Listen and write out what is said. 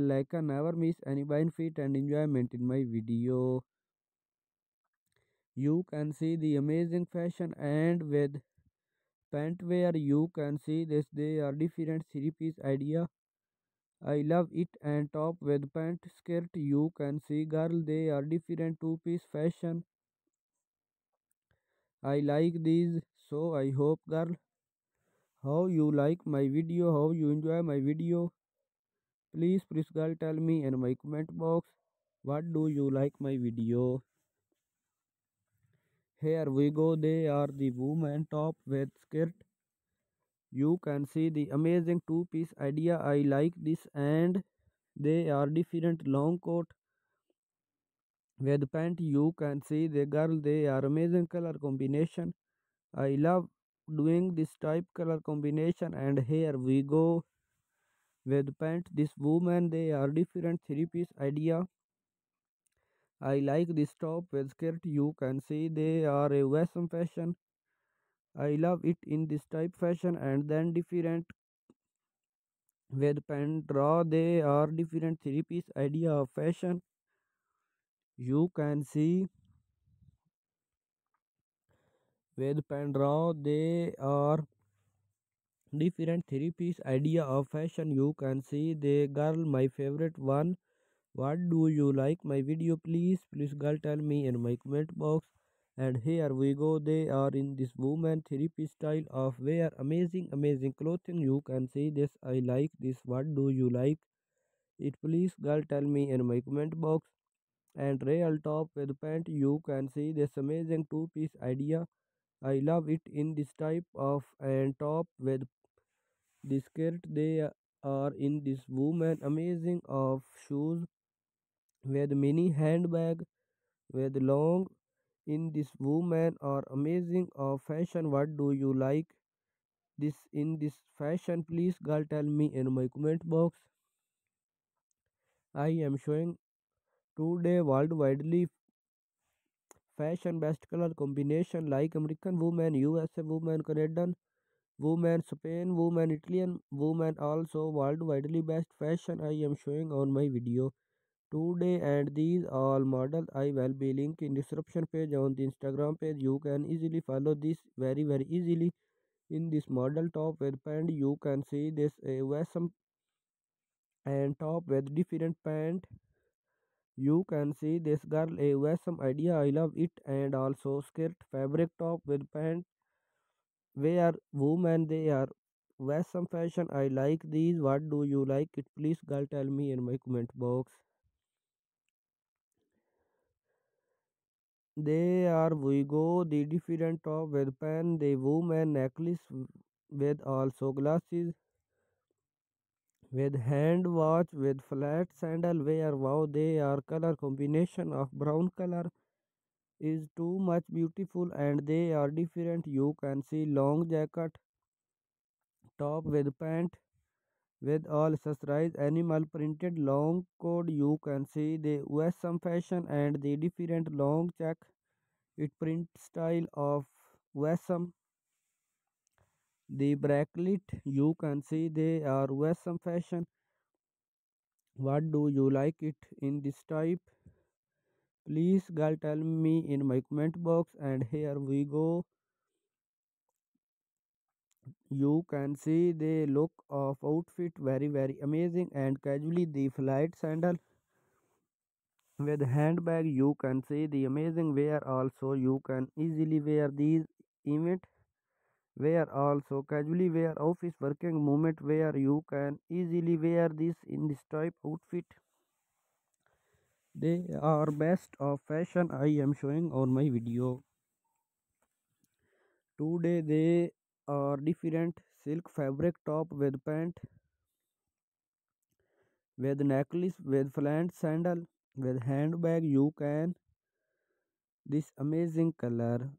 like a never miss any benefit and enjoyment in my video. You can see the amazing fashion and with pant wear you can see this they are different three piece idea. I love it and top with pant skirt you can see girl they are different two piece fashion. I like these so i hope girl how you like my video how you enjoy my video please please girl tell me in my comment box what do you like my video? Here we go they are the woman top with skirt. You can see the amazing two piece idea i like this and they are different long coat with pant. You can see the girl they are amazing color combination. I love doing this type color combination and here we go with pant this woman they are different three piece idea. I like this top with skirt. You can see they are a western fashion. I love it in this type fashion and then different. With pant draw they are different three piece idea of fashion. You can see. With pant draw they are different three piece idea of fashion you can see the girl my favorite one. What do you like? My video please please girl tell me in my comment box. And here we go they are in this woman three piece style of wear amazing amazing clothing. You can see this i like this. What do you like? It please girl tell me in my comment box. And real top with pant you can see this amazing two piece idea. I love it in this type of and top with the skirt they are in this woman amazing of shoes with mini handbag with long in this woman are amazing of fashion. What do you like this in this fashion? Please girl tell me in my comment box. I am showing today worldwidely fashion best color combination like american woman usa woman canadian woman spain woman italian woman also worldwidely best fashion. I am showing on my video today and these all models. I will be link in description page on the instagram page. You can easily follow this very very easily in this model top with pant. You can see this eh, a awesome and top with different pant. You can see this girl eh, a awesome idea. I love it and also skirt fabric top with pant where women they are awesome fashion i like these what do you like it please girl tell me in my comment box They are we go the different top with pen the woman necklace with also glasses with hand watch with flat sandal wear wow they are color combination of brown color is too much beautiful and they are different. You can see long jacket top with pant with all accessories animal printed long coat. You can see the western fashion and the different long check it print style of western the bracelet you can see they are western fashion. What do you like it in this type please girl tell me in my comment box and here we go. You can see the look of outfit very very amazing and casually the flight sandal with handbag. You can see the amazing wear also. You can easily wear these event wear also. Casually wear office working moment where you can easily wear this in this type outfit they are best of fashion. I am showing on my video. Today they are different. Silk fabric top with pant with necklace with flat sandal with handbag. You can this amazing color